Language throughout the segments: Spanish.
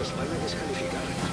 Nos van a descalificar.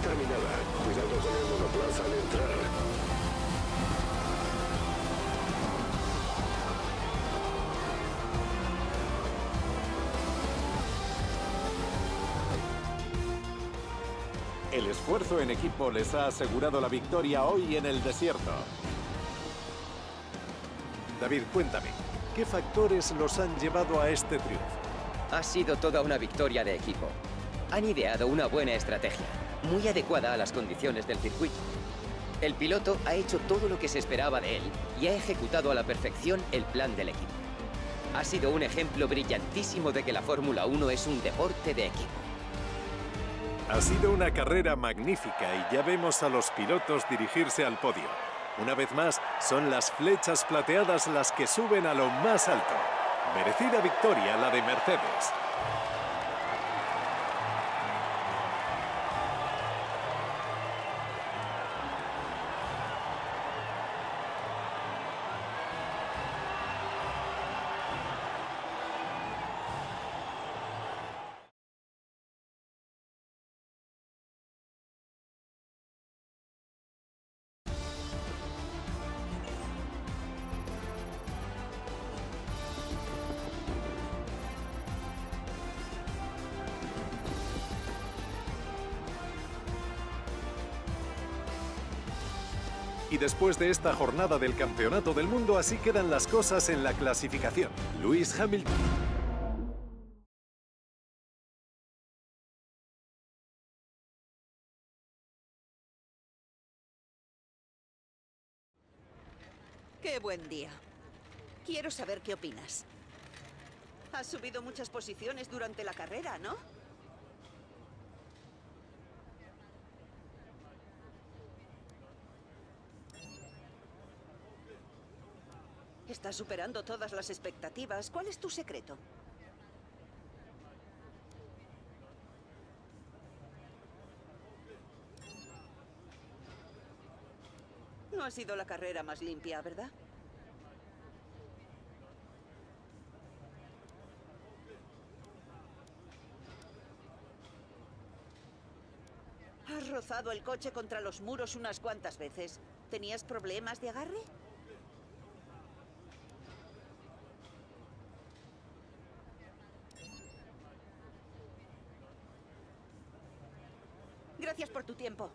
Terminada. Cuidado con el monoplaza al entrar. El esfuerzo en equipo les ha asegurado la victoria hoy en el desierto. David, cuéntame, ¿qué factores los han llevado a este triunfo? Ha sido toda una victoria de equipo. Han ideado una buena estrategia, muy adecuada a las condiciones del circuito. El piloto ha hecho todo lo que se esperaba de él y ha ejecutado a la perfección el plan del equipo. Ha sido un ejemplo brillantísimo de que la Fórmula 1 es un deporte de equipo. Ha sido una carrera magnífica y ya vemos a los pilotos dirigirse al podio. Una vez más, son las flechas plateadas las que suben a lo más alto. Merecida victoria la de Mercedes. Y después de esta jornada del Campeonato del Mundo, así quedan las cosas en la clasificación. Lewis Hamilton. ¡Qué buen día! Quiero saber qué opinas. Has subido muchas posiciones durante la carrera, ¿no? Estás superando todas las expectativas. ¿Cuál es tu secreto? No ha sido la carrera más limpia, ¿verdad? Has rozado el coche contra los muros unas cuantas veces. ¿Tenías problemas de agarre? Gracias por tu tiempo.